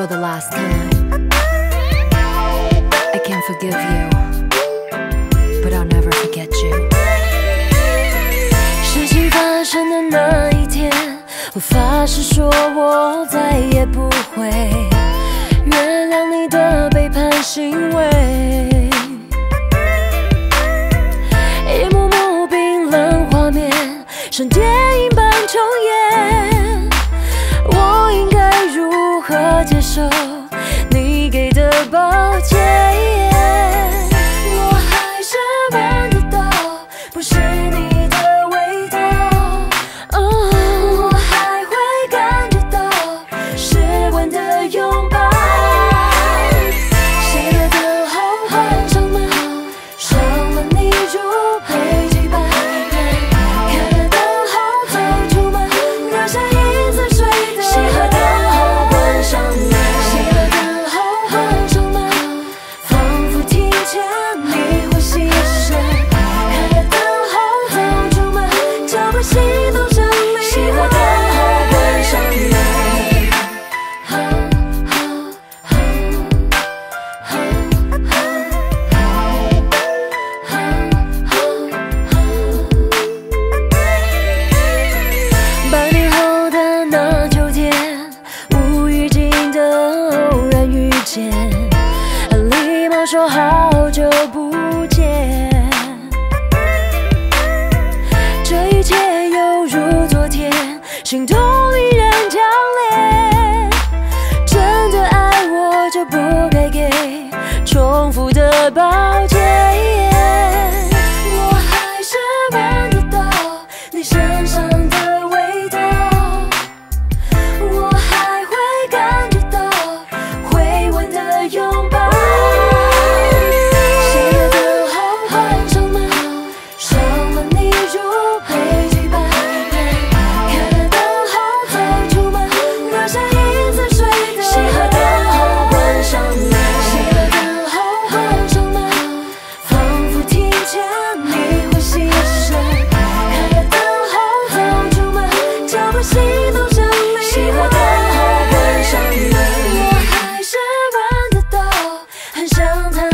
for the last time. I can't forgive you, but I'll never forget you. 事情发生的那一天，我发誓说我再也不会原谅你的背叛行为。一幕幕冰冷画面，像电影般重演。手好久不见，这一切犹如昨天，心痛依然强烈。真的爱我就不该给重复的抱。像他。